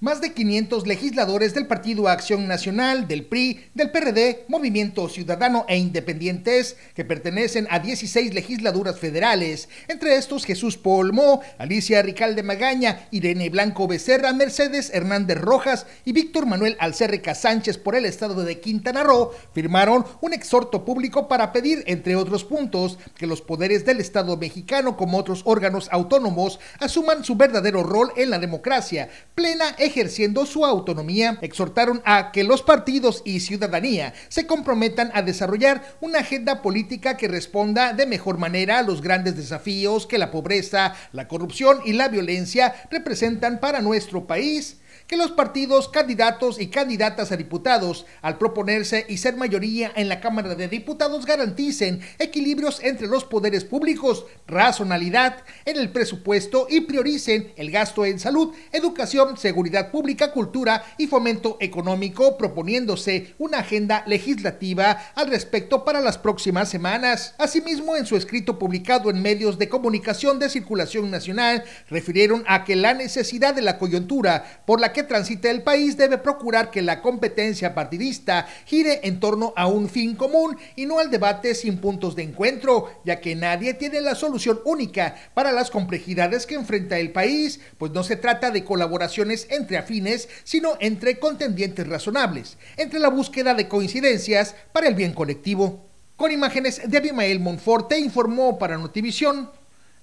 Más de 500 legisladores del Partido Acción Nacional, del PRI, del PRD, Movimiento Ciudadano e Independientes, que pertenecen a 16 legislaturas federales, entre estos Jesús Polmo, Alicia Ricalde Magaña, Irene Blanco Becerra, Mercedes Hernández Rojas y Víctor Manuel Alcerrica Sánchez por el estado de Quintana Roo, firmaron un exhorto público para pedir, entre otros puntos, que los poderes del Estado mexicano, como otros órganos autónomos, asuman su verdadero rol en la democracia plena e ejerciendo su autonomía, exhortaron a que los partidos y ciudadanía se comprometan a desarrollar una agenda política que responda de mejor manera a los grandes desafíos que la pobreza, la corrupción y la violencia representan para nuestro país que los partidos, candidatos y candidatas a diputados, al proponerse y ser mayoría en la Cámara de Diputados, garanticen equilibrios entre los poderes públicos, razonalidad en el presupuesto y prioricen el gasto en salud, educación, seguridad pública, cultura y fomento económico, proponiéndose una agenda legislativa al respecto para las próximas semanas. Asimismo, en su escrito publicado en medios de comunicación de circulación nacional, refirieron a que la necesidad de la coyuntura por que transite el país debe procurar que la competencia partidista gire en torno a un fin común y no al debate sin puntos de encuentro, ya que nadie tiene la solución única para las complejidades que enfrenta el país, pues no se trata de colaboraciones entre afines, sino entre contendientes razonables, entre la búsqueda de coincidencias para el bien colectivo. Con imágenes de Abimael Monforte informó para Notivisión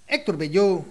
Héctor Belló.